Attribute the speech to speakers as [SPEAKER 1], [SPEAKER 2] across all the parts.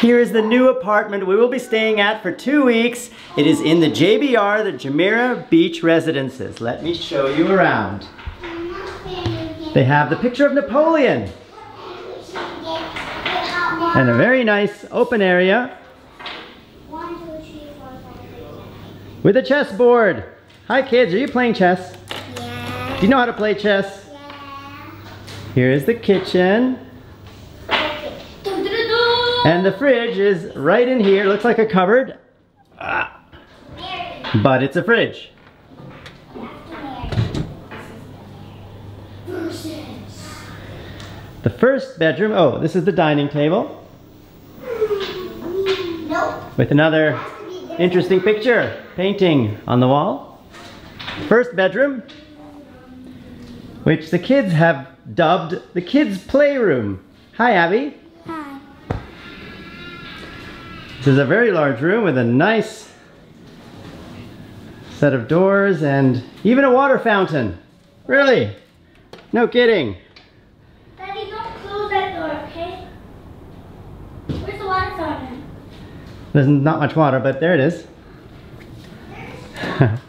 [SPEAKER 1] Here is the new apartment we will be staying at for two weeks. It is in the JBR, the Jumeirah Beach Residences. Let me show you around. They have the picture of Napoleon and a very nice open area with a chessboard. Hi kids, are you playing chess?
[SPEAKER 2] Yeah.
[SPEAKER 1] Do you know how to play chess?
[SPEAKER 2] Yeah.
[SPEAKER 1] Here is the kitchen. And the fridge is right in here. Looks like a cupboard. Ah, but it's a fridge. The first bedroom, oh, this is the dining table
[SPEAKER 2] Nope.
[SPEAKER 1] with another interesting picture, painting on the wall. First bedroom, which the kids have dubbed the kids' playroom. Hi, Abby. This is a very large room with a nice set of doors and even a water fountain. Really? No kidding.
[SPEAKER 2] Daddy, don't close that door, okay? Where's the water fountain?
[SPEAKER 1] There's not much water, but there it is.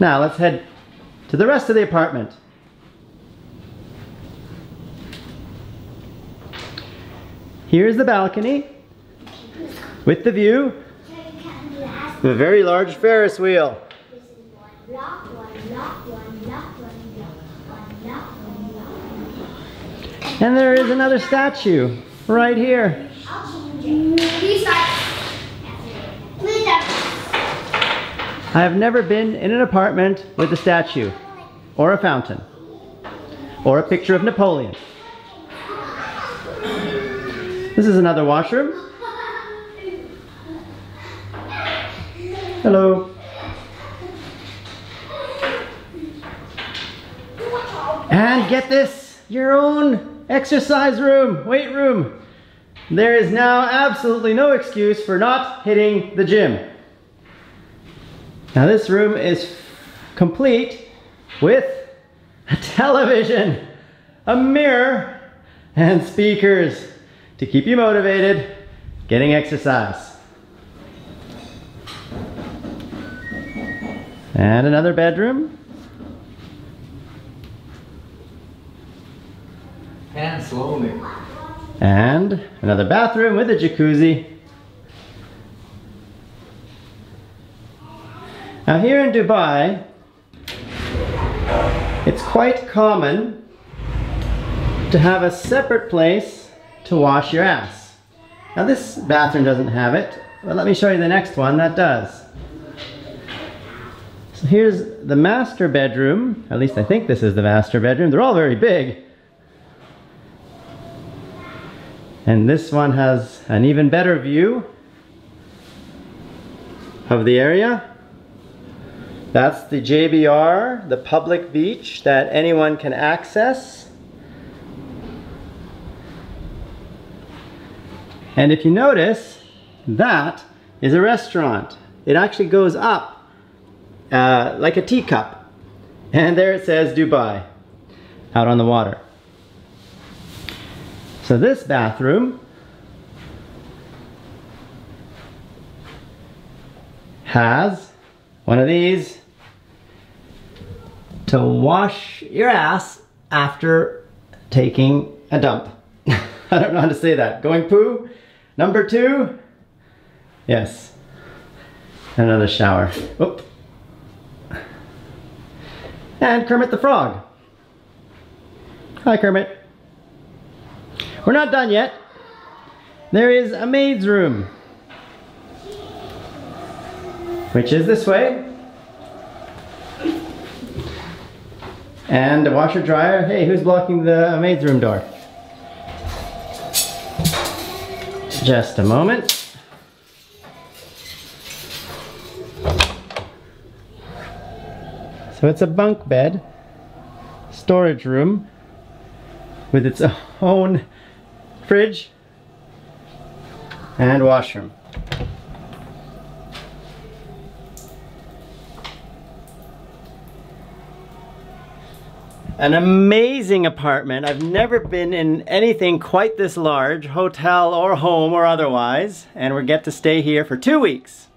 [SPEAKER 1] now let's head to the rest of the apartment. Here's the balcony with the view the very large Ferris wheel. And there is another statue right here. I have never been in an apartment with a statue, or a fountain, or a picture of Napoleon. This is another washroom. Hello. And get this, your own exercise room, weight room. There is now absolutely no excuse for not hitting the gym. Now this room is complete with a television, a mirror, and speakers to keep you motivated getting exercise. And another bedroom.
[SPEAKER 3] And slowly.
[SPEAKER 1] And another bathroom with a jacuzzi. Now here in Dubai, it's quite common to have a separate place to wash your ass. Now this bathroom doesn't have it, but let me show you the next one that does. So here's the master bedroom, at least I think this is the master bedroom. They're all very big. And this one has an even better view of the area. That's the JBR, the public beach that anyone can access. And if you notice, that is a restaurant. It actually goes up uh, like a teacup. And there it says Dubai, out on the water. So this bathroom has one of these to wash your ass after taking a dump. I don't know how to say that. Going poo. Number two. Yes. Another shower. Oop. And Kermit the Frog. Hi Kermit. We're not done yet. There is a maid's room. Which is this way. And a washer dryer. Hey, who's blocking the maid's room door? Just a moment. So it's a bunk bed, storage room with its own fridge and washroom. An amazing apartment. I've never been in anything quite this large, hotel or home or otherwise, and we get to stay here for two weeks.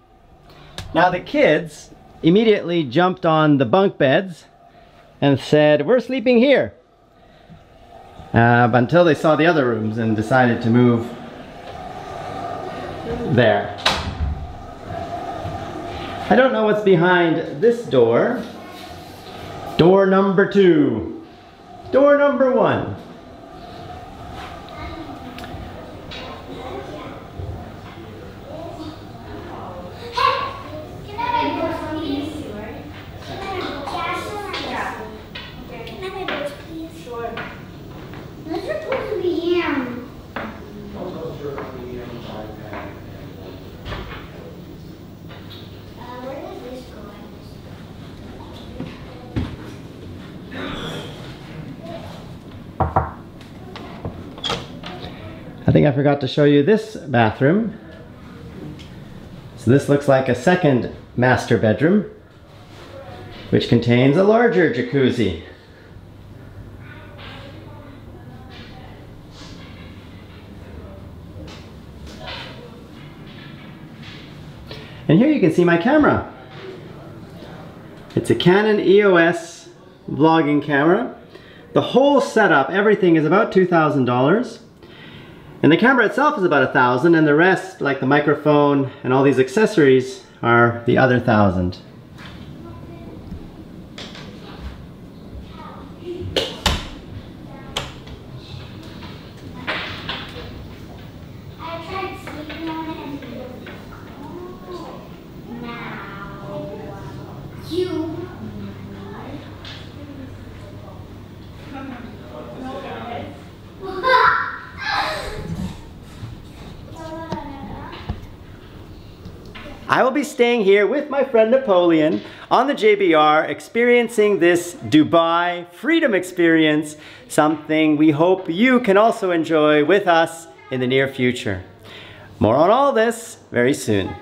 [SPEAKER 1] Now the kids immediately jumped on the bunk beds and said, we're sleeping here. Uh, but until they saw the other rooms and decided to move there. I don't know what's behind this door. Door number two. Door number one.
[SPEAKER 2] Hey, can I have my books, please? Can I have books? Yeah. Can I have my books, please? Sure. Those are supposed to be here. Uh, where does this go?
[SPEAKER 1] I think I forgot to show you this bathroom. So this looks like a second master bedroom, which contains a larger jacuzzi. And here you can see my camera. It's a Canon EOS vlogging camera. The whole setup, everything is about $2,000. And the camera itself is about a thousand and the rest, like the microphone and all these accessories, are the other thousand. I will be staying here with my friend Napoleon on the JBR, experiencing this Dubai freedom experience, something we hope you can also enjoy with us in the near future. More on all this very soon.